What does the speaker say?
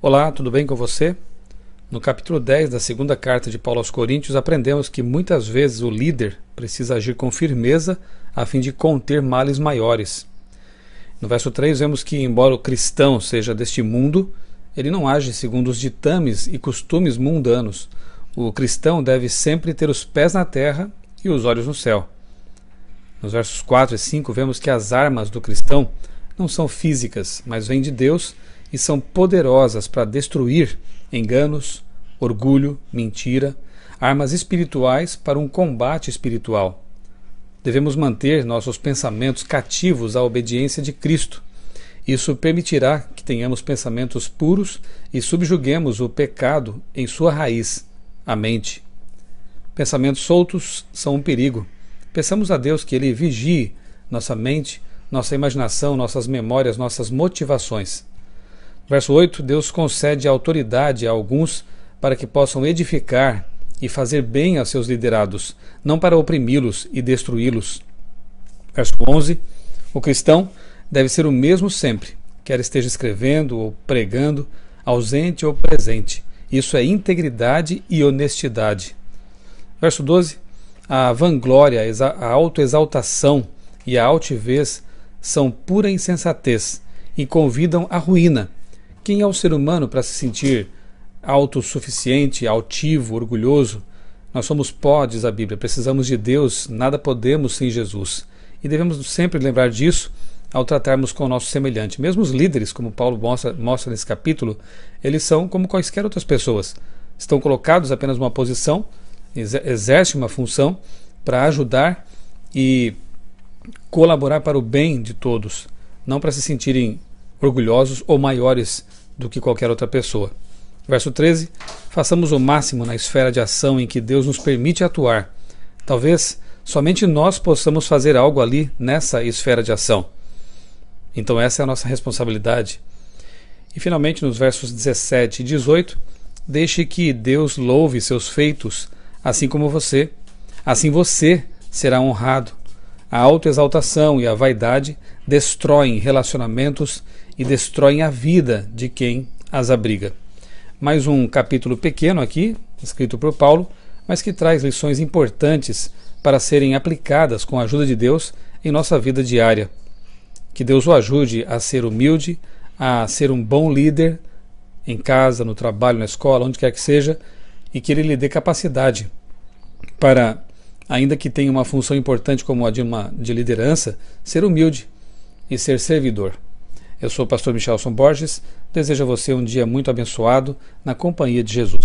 Olá, tudo bem com você? No capítulo 10 da segunda carta de Paulo aos Coríntios, aprendemos que muitas vezes o líder precisa agir com firmeza a fim de conter males maiores. No verso 3, vemos que, embora o cristão seja deste mundo, ele não age segundo os ditames e costumes mundanos. O cristão deve sempre ter os pés na terra e os olhos no céu. Nos versos 4 e 5, vemos que as armas do cristão não são físicas, mas vêm de Deus e são poderosas para destruir enganos, orgulho, mentira, armas espirituais para um combate espiritual. Devemos manter nossos pensamentos cativos à obediência de Cristo. Isso permitirá que tenhamos pensamentos puros e subjuguemos o pecado em sua raiz, a mente. Pensamentos soltos são um perigo. Peçamos a Deus que Ele vigie nossa mente, nossa imaginação, nossas memórias, nossas motivações. Verso 8: Deus concede autoridade a alguns para que possam edificar e fazer bem a seus liderados, não para oprimi-los e destruí-los. Verso 11: O cristão deve ser o mesmo sempre, quer esteja escrevendo ou pregando, ausente ou presente. Isso é integridade e honestidade. Verso 12: A vanglória, a autoexaltação e a altivez são pura insensatez e convidam à ruína. Quem é o ser humano para se sentir autossuficiente, altivo, orgulhoso? Nós somos pó, diz a Bíblia, precisamos de Deus, nada podemos sem Jesus. E devemos sempre lembrar disso ao tratarmos com o nosso semelhante. Mesmo os líderes, como Paulo mostra, mostra nesse capítulo, eles são como quaisquer outras pessoas. Estão colocados apenas numa posição, exercem uma função para ajudar e colaborar para o bem de todos, não para se sentirem orgulhosos ou maiores do que qualquer outra pessoa. Verso 13: Façamos o máximo na esfera de ação em que Deus nos permite atuar. Talvez somente nós possamos fazer algo ali nessa esfera de ação. Então, essa é a nossa responsabilidade. E finalmente, nos versos 17 e 18, deixe que Deus louve seus feitos, assim como você. Assim você será honrado. A autoexaltação e a vaidade destroem relacionamentos e destroem a vida de quem as abriga. Mais um capítulo pequeno aqui, escrito por Paulo, mas que traz lições importantes para serem aplicadas com a ajuda de Deus em nossa vida diária. Que Deus o ajude a ser humilde, a ser um bom líder em casa, no trabalho, na escola, onde quer que seja, e que Ele lhe dê capacidade para, ainda que tenha uma função importante como a de, uma, de liderança, ser humilde e ser servidor. Eu sou o pastor Michelson Borges, desejo a você um dia muito abençoado na companhia de Jesus.